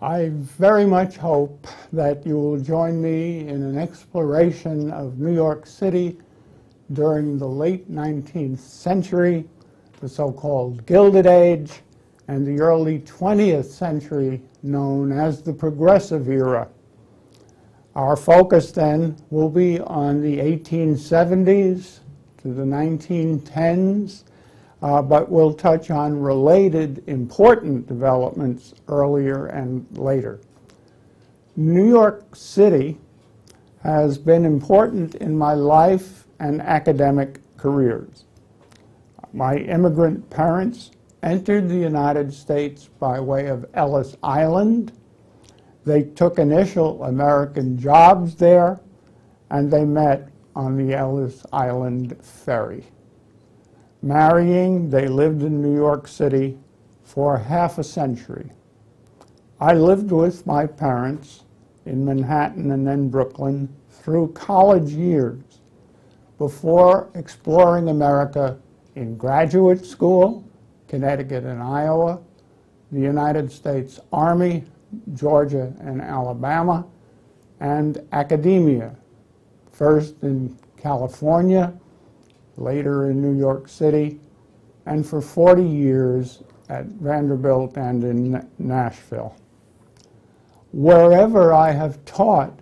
I very much hope that you will join me in an exploration of New York City during the late 19th century, the so-called Gilded Age, and the early 20th century known as the Progressive Era. Our focus then will be on the 1870s to the 1910s, uh, but we'll touch on related important developments earlier and later. New York City has been important in my life and academic careers. My immigrant parents entered the United States by way of Ellis Island. They took initial American jobs there, and they met on the Ellis Island ferry. Marrying, they lived in New York City for half a century. I lived with my parents in Manhattan and then Brooklyn through college years before exploring America in graduate school, Connecticut and Iowa, the United States Army, Georgia and Alabama, and academia, first in California, later in New York City, and for 40 years at Vanderbilt and in Nashville. Wherever I have taught,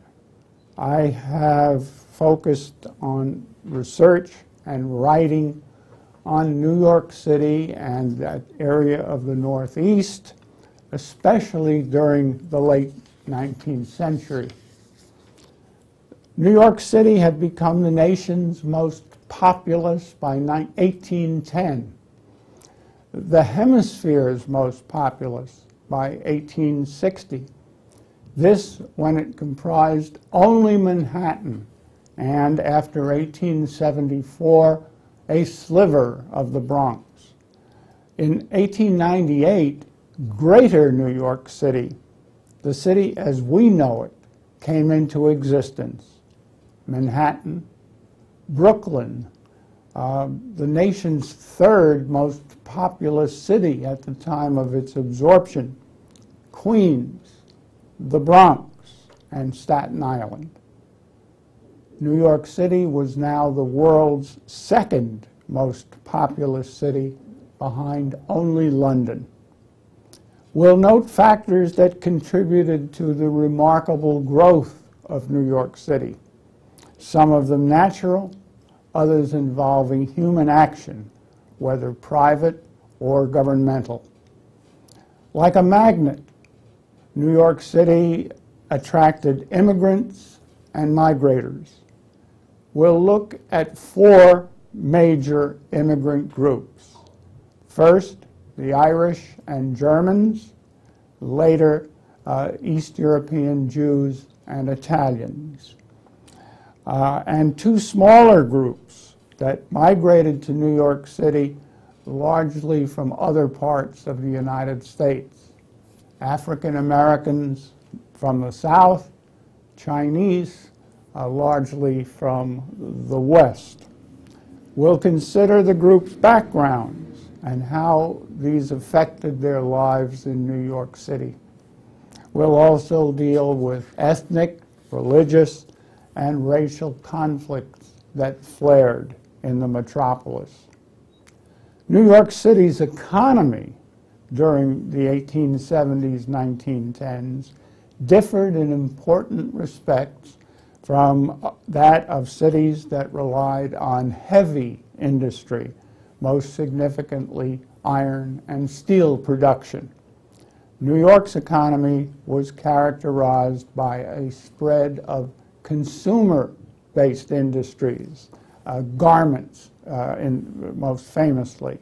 I have focused on research and writing on New York City and that area of the Northeast, especially during the late 19th century. New York City had become the nation's most populous by 1810, the hemisphere's most populous by 1860. This when it comprised only Manhattan, and after 1874, a sliver of the Bronx. In 1898, Greater New York City, the city as we know it, came into existence. Manhattan, Brooklyn, uh, the nation's third most populous city at the time of its absorption, Queens, the Bronx, and Staten Island. New York City was now the world's second most populous city behind only London. We'll note factors that contributed to the remarkable growth of New York City, some of them natural, others involving human action, whether private or governmental. Like a magnet, New York City attracted immigrants and migrators we'll look at four major immigrant groups. First, the Irish and Germans, later uh, East European Jews and Italians. Uh, and two smaller groups that migrated to New York City largely from other parts of the United States. African Americans from the South, Chinese uh, largely from the West. We'll consider the group's backgrounds and how these affected their lives in New York City. We'll also deal with ethnic, religious, and racial conflicts that flared in the metropolis. New York City's economy during the 1870s, 1910s differed in important respects from uh, that of cities that relied on heavy industry, most significantly iron and steel production. New York's economy was characterized by a spread of consumer-based industries, uh, garments uh, in, most famously.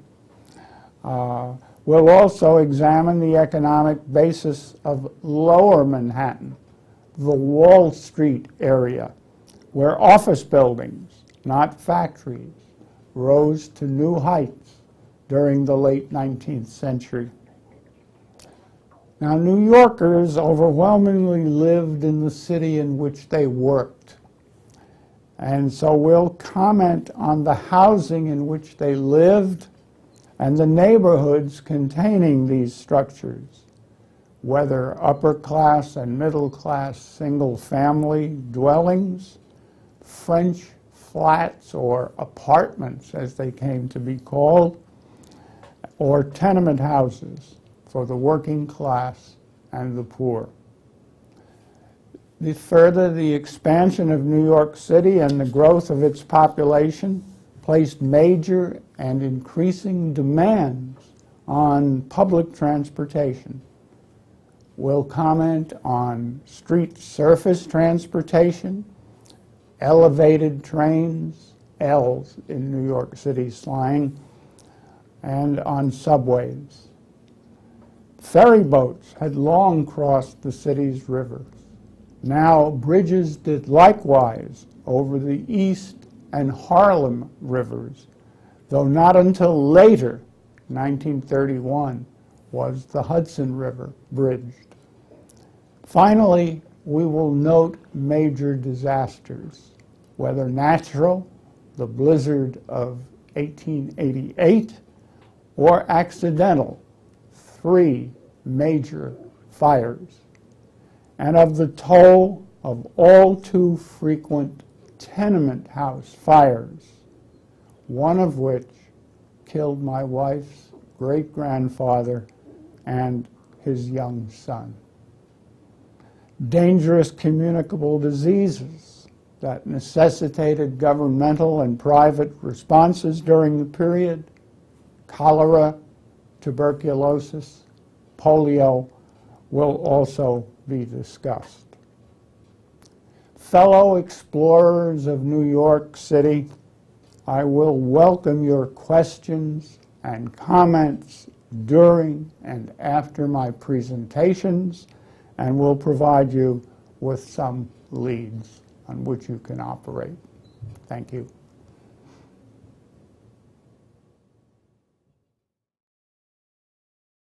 Uh, we'll also examine the economic basis of lower Manhattan, the Wall Street area, where office buildings, not factories, rose to new heights during the late 19th century. Now, New Yorkers overwhelmingly lived in the city in which they worked. And so we'll comment on the housing in which they lived and the neighborhoods containing these structures. whether upper class and middle class single family dwellings, French flats or apartments as they came to be called, or tenement houses for the working class and the poor. The further, the expansion of New York City and the growth of its population placed major and increasing demands on public transportation. We'll comment on street surface transportation, elevated trains, L's in New York City slang, and on subways. Ferry boats had long crossed the city's rivers. Now bridges did likewise over the East and Harlem rivers, though not until later, 1931, was the Hudson River bridged. Finally, we will note major disasters, whether natural, the blizzard of 1888, or accidental, three major fires, and of the toll of all too frequent tenement house fires, one of which killed my wife's great grandfather and his young son. Dangerous communicable diseases that necessitated governmental and private responses during the period cholera, tuberculosis, polio will also be discussed. Fellow explorers of New York City, I will welcome your questions and comments during and after my presentations and will provide you with some leads on which you can operate. Thank you.